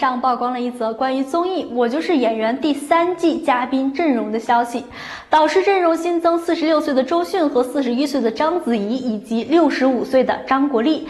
上曝光了一则关于综艺《我就是演员》第三季嘉宾阵容的消息，导师阵容新增四十六岁的周迅和四十一岁的章子怡，以及六十五岁的张国立。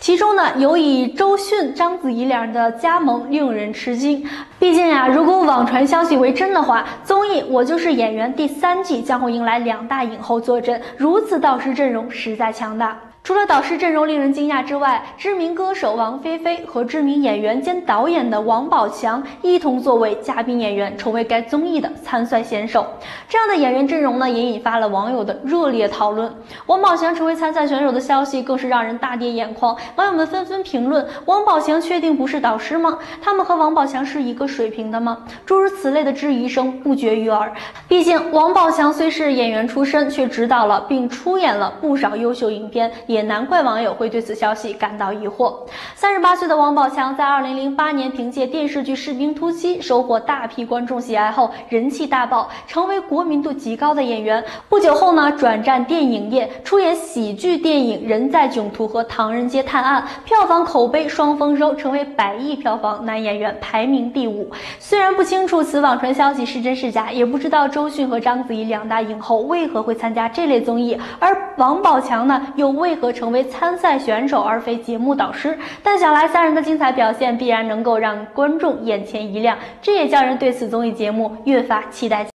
其中呢，有以周迅、章子怡两人的加盟令人吃惊。毕竟呀，如果网传消息为真的话，综艺《我就是演员》第三季将会迎来两大影后坐镇，如此导师阵容实在强大。除了导师阵容令人惊讶之外，知名歌手王菲菲和知名演员兼导演的王宝强一同作为嘉宾演员，成为该综艺的参赛选手。这样的演员阵容呢，也引发了网友的热烈讨论。王宝强成为参赛选手的消息更是让人大跌眼眶，网友们纷纷评论：王宝强确定不是导师吗？他们和王宝强是一个水平的吗？诸如此类的质疑声不绝于耳。毕竟王宝强虽是演员出身，却指导了并出演了不少优秀影片，也。也难怪网友会对此消息感到疑惑。三十八岁的王宝强在二零零八年凭借电视剧《士兵突击》收获大批观众喜爱后，人气大爆，成为国民度极高的演员。不久后呢，转战电影业，出演喜剧电影《人在囧途》和《唐人街探案》，票房口碑双丰收，成为百亿票房男演员，排名第五。虽然不清楚此网传消息是真是假，也不知道周迅和章子怡两大影后为何会参加这类综艺，而王宝强呢，又为何成为参赛选手而非节目导师，但想来三人的精彩表现必然能够让观众眼前一亮，这也叫人对此综艺节目越发期待。